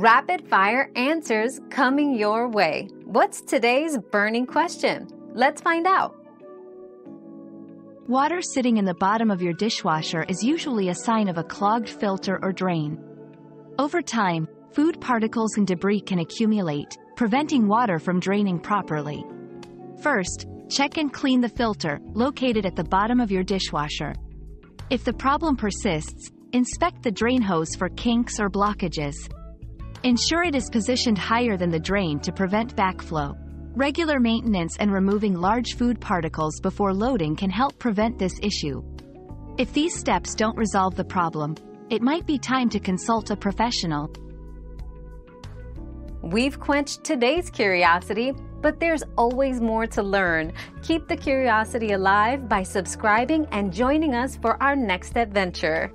Rapid fire answers coming your way. What's today's burning question? Let's find out. Water sitting in the bottom of your dishwasher is usually a sign of a clogged filter or drain. Over time, food particles and debris can accumulate, preventing water from draining properly. First, check and clean the filter, located at the bottom of your dishwasher. If the problem persists, inspect the drain hose for kinks or blockages. Ensure it is positioned higher than the drain to prevent backflow. Regular maintenance and removing large food particles before loading can help prevent this issue. If these steps don't resolve the problem, it might be time to consult a professional. We've quenched today's curiosity, but there's always more to learn. Keep the curiosity alive by subscribing and joining us for our next adventure.